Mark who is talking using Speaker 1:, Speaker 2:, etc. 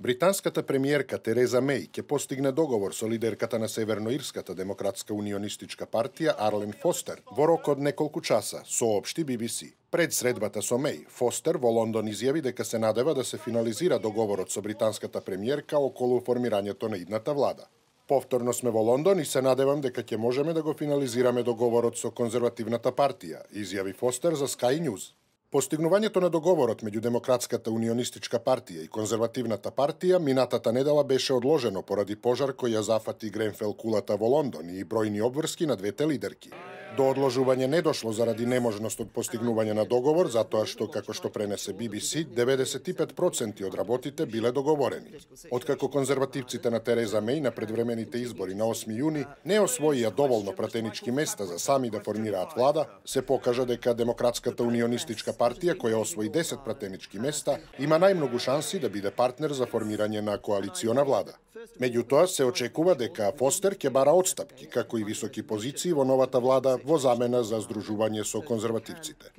Speaker 1: Британската премиерка Тереза Меј ќе постигне договор со лидерката на Северноирската демократска унионистичка партија Арлен Фостер во рок од неколку часа, соопшти BBC. Пред средбата со Меј, Фостер во Лондон изјави дека се надева да се финализира договорот со британската премиерка околу формирањето на идната влада. Повторно сме во Лондон и се надевам дека ќе можеме да го финализираме договорот со конзервативната партија, изјави Фостер за Sky News. Постигнувањето на договорот меѓу Демократската унионистичка партија и Конзервативната партија минатата недела беше одложено поради пожар кој ја зафати Гренфел кулата во Лондон и бројни обврски на двете лидерки. До одложување не дошло заради неможност од постигнување на договор, затоа што, како што пренесе BBC, 95% од работите биле договорени. Откако конзервативците на Тереза Меј на предвремените избори на 8 јуни не освоија доволно пратенички места за сами да формираат влада, се покажа дека Демократската унионистичка партија, која освои 10 пратенички места, има најмногу шанси да биде партнер за формирање на коалициона влада. Меѓутоа, се очекува дека Фостер ќе бара одстапки, како и високи позиции во новата влада во замена за здружување со конзервативците.